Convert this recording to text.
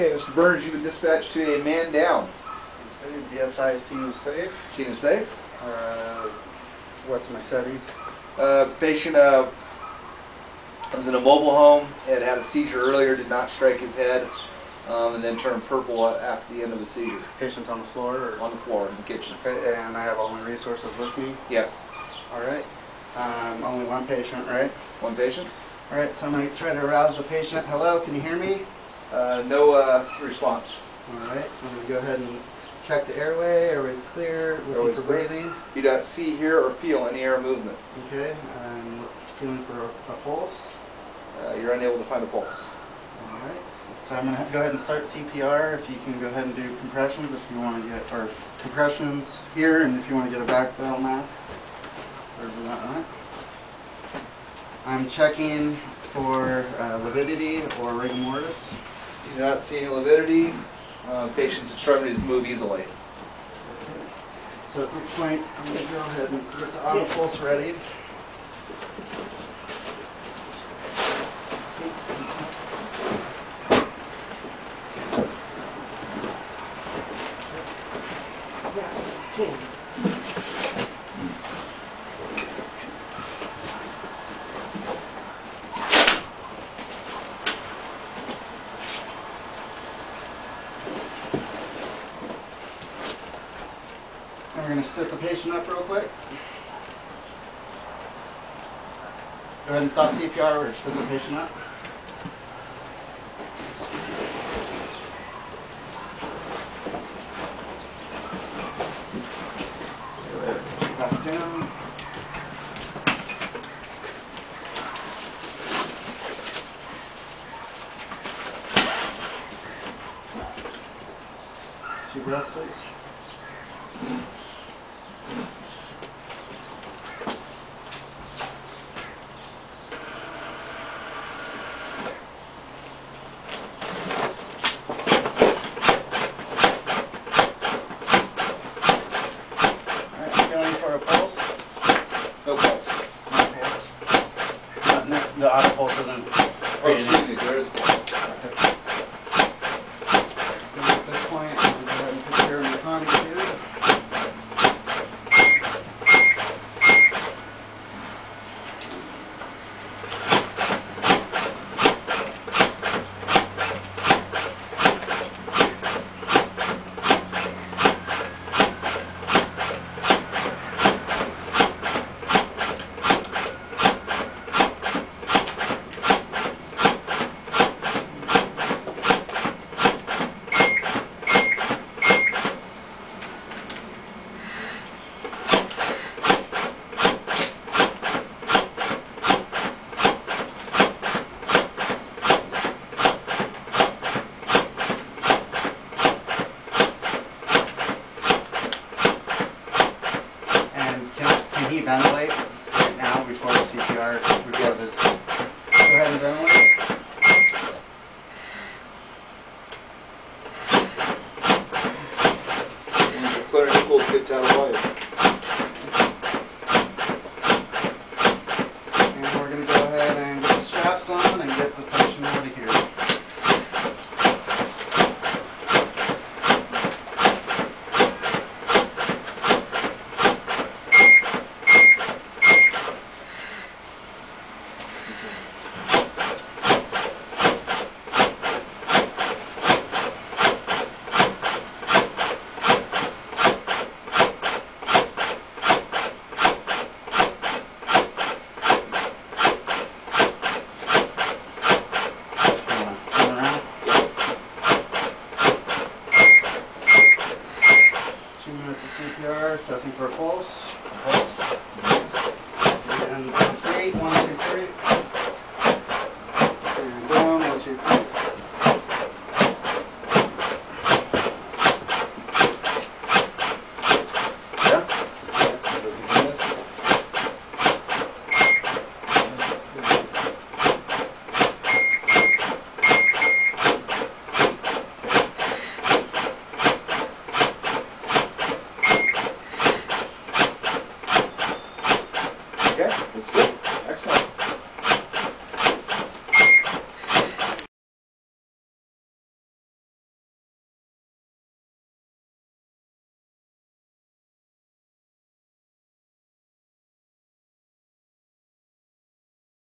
Okay, Mr. Burns, you've been dispatched to a man down. BSI seems safe. Scene and safe. Uh, what's my setting? Uh, patient uh, was in a mobile home, had had a seizure earlier, did not strike his head, um, and then turned purple after the end of the seizure Patient's on the floor? Or? on the floor in the kitchen. Okay, and I have all my resources with me. Yes. All right. Um, only one patient, right? One patient. All right, so I'm going to try to arouse the patient. Hello, can you hear me? Uh, no uh, response. All right, so I'm going to go ahead and check the airway. Airway's clear. Listen Airway's for clear. breathing. You don't see, hear, or feel any air movement. Okay, I'm feeling for a, a pulse. Uh, you're unable to find a pulse. All right. So I'm going to go ahead and start CPR. If you can go ahead and do compressions if you want to get, or compressions here, and if you want to get a bag valve mask. That went. I'm checking for uh, lividity or rigor mortis. You do not see any lividity. Uh, patient's extremities move easily. So at this point, I'm going to go ahead and get the auto pulse ready. And we're going to sit the patient up real quick. Go ahead and stop CPR or sit the patient up. Two breaths, please. Alright, feeling for a pulse? No pulse. No pulse. Not- no- The isn't Oh, he ventilate right now before the CPR? Before yes. go ahead and ventilate. Clerical out of away. bolts, bolts, and three, one, two, three. one, two, three.